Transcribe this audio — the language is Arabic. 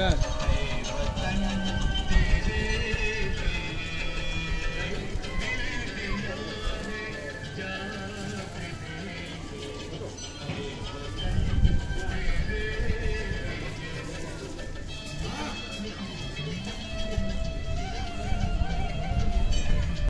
Good.